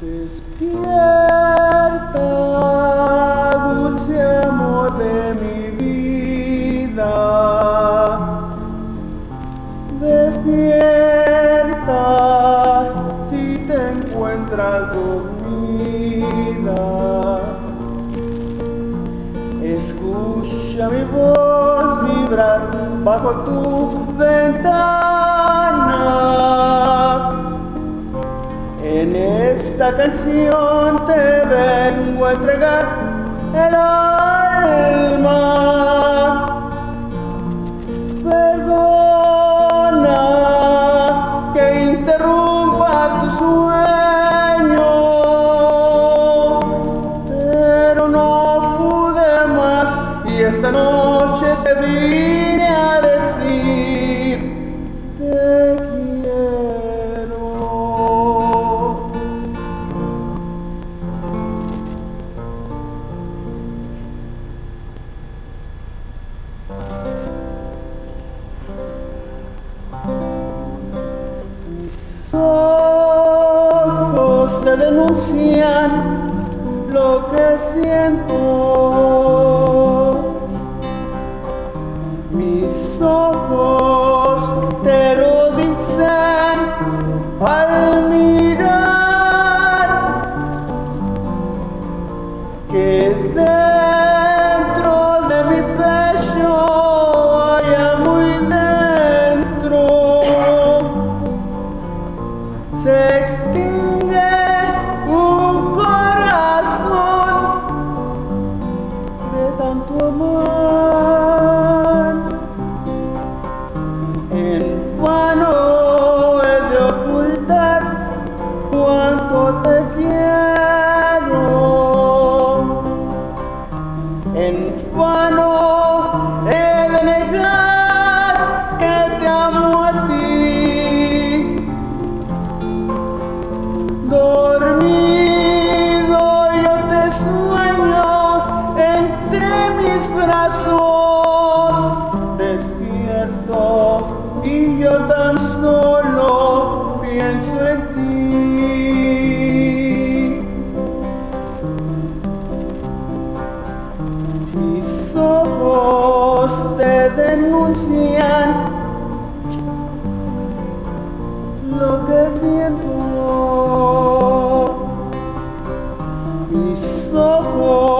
Despierta, dulce amor de mi vida. Despierta si te encuentras dormida. Escucha mi voz vibrar bajo tu ventana. En esta canción te vengo a entregar el alma. Ojos te denuncian lo que siento. Mis ojos te lo dicen al mirar que dentro Mis ojos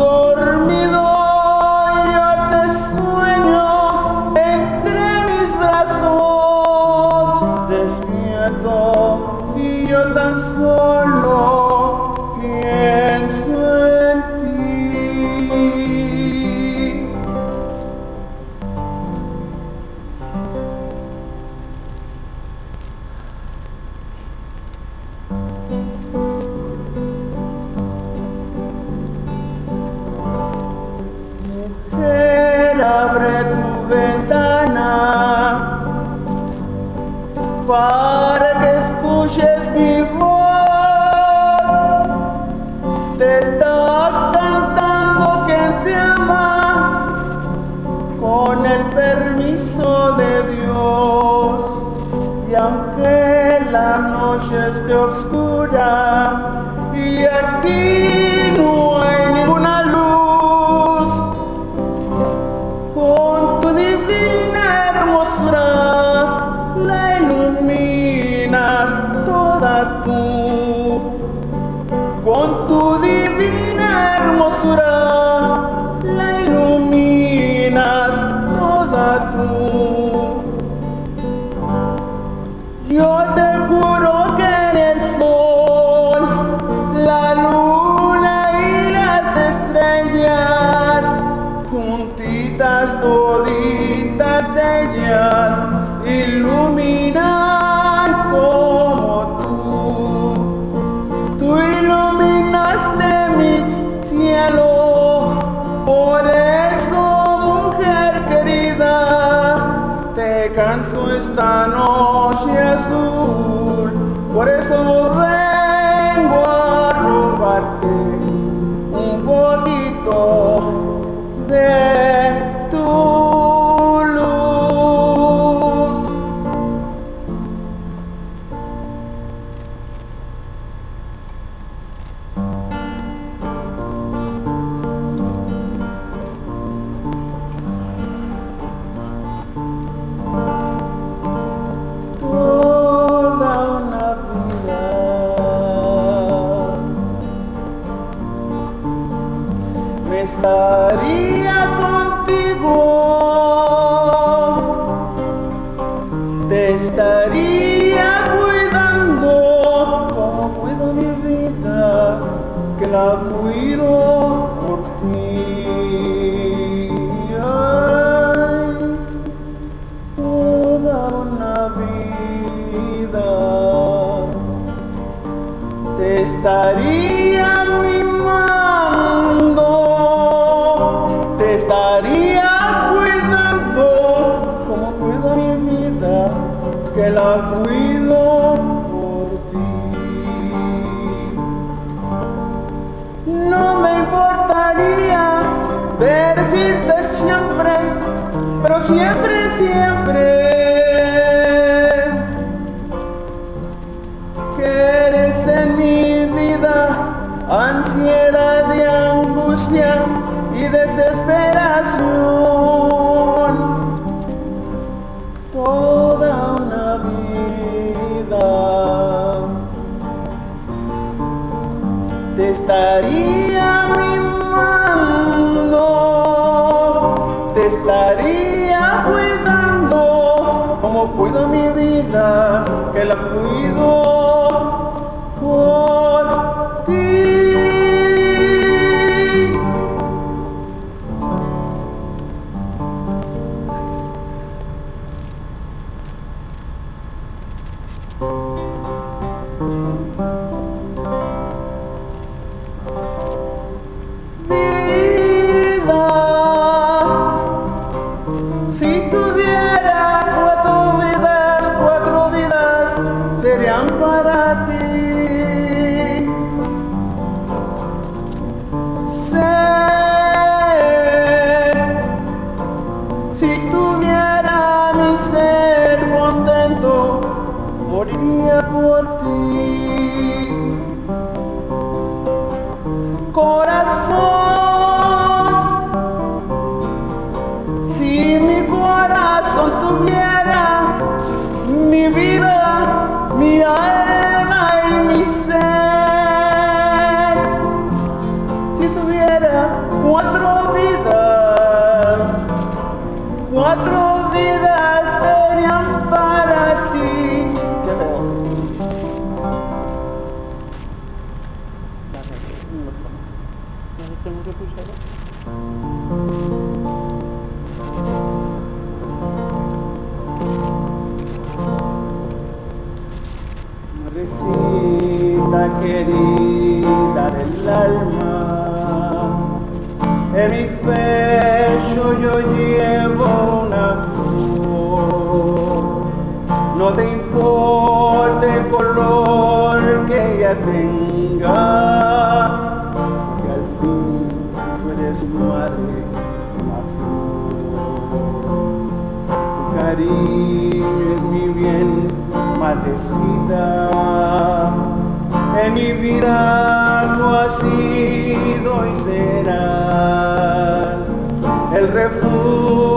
Por con el permiso de Dios. Y aunque la noche esté oscura y aquí no hay ninguna luz, con tu divina hermosura la iluminas toda tú. Con tu divina hermosura there. estaría contigo. no me importaría decirte siempre, pero siempre, siempre. Que eres en mi vida ansiedad y angustia y desesperación. estaría cuidando como cuido mi vida, que la cuido. Recita querida del alma, en mi pecho yo llevo una flor, no te importa el color que ella tenga. En mi vida tú has sido y serás el refugio.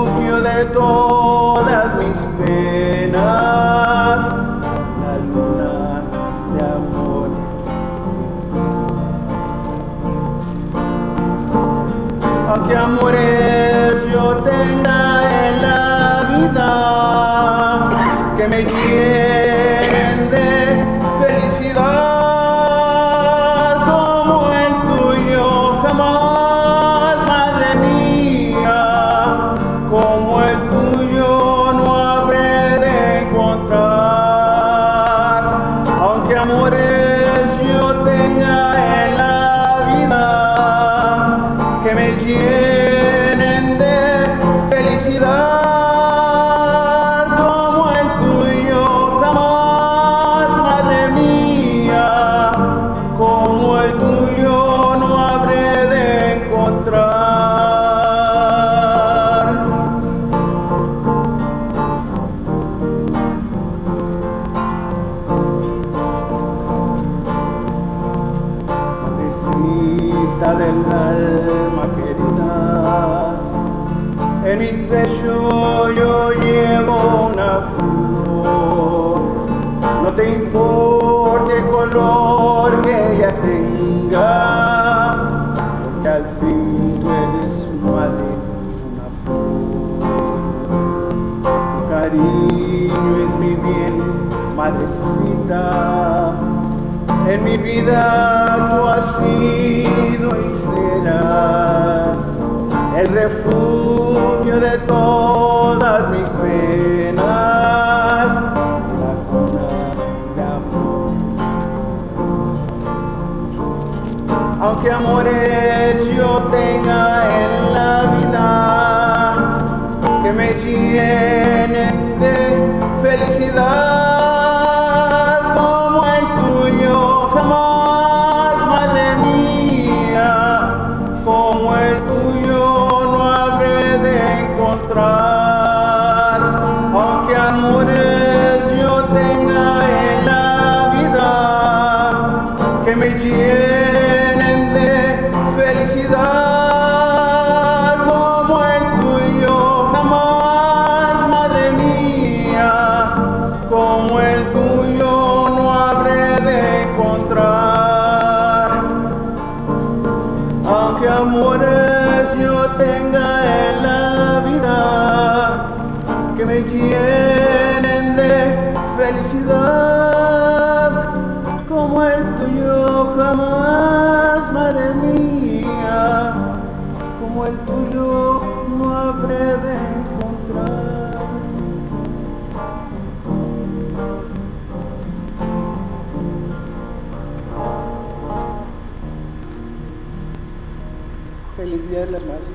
En mi pecho yo llevo una flor. No te importa el color que ella tenga, porque al fin tú eres madre una flor. Tu cariño es mi bien, madrecita. En mi vida tú has sido y serás el refugio todas mis penas, la cuna de amor. Aunque amores yo tenga en 감사합니다. Como el tuyo no habré de encontrar. Feliz Día de las Madres.